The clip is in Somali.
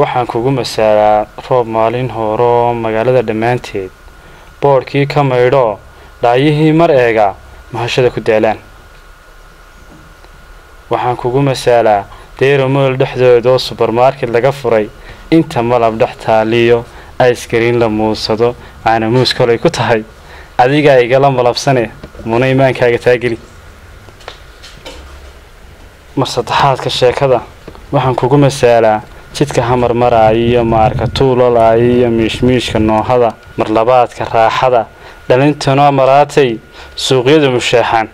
waxaan kugu masaalaa roob maalin hooroo magaalada dhammaanteed. Boodhkii ka maydhoo dhaayihii mar eega mahashada ku daalaan. Waxaan kugu masaalaa deeromool dhexdoodoo subermarket laga furay. Inta malab dhex taaliyo aiskariin la muudsado caanamuus kolay ku tahay. Adigaa igala malabsane muna imaankaaga taageli mar saddexaadka sheekada? Waxaan kugu masaalaa jidka hamar maraayo iyo maarka tuulalaayo iyo miishmiishka noohada mar labaadka raaxada dhalintuna maraatay suuqyada mushaaxaan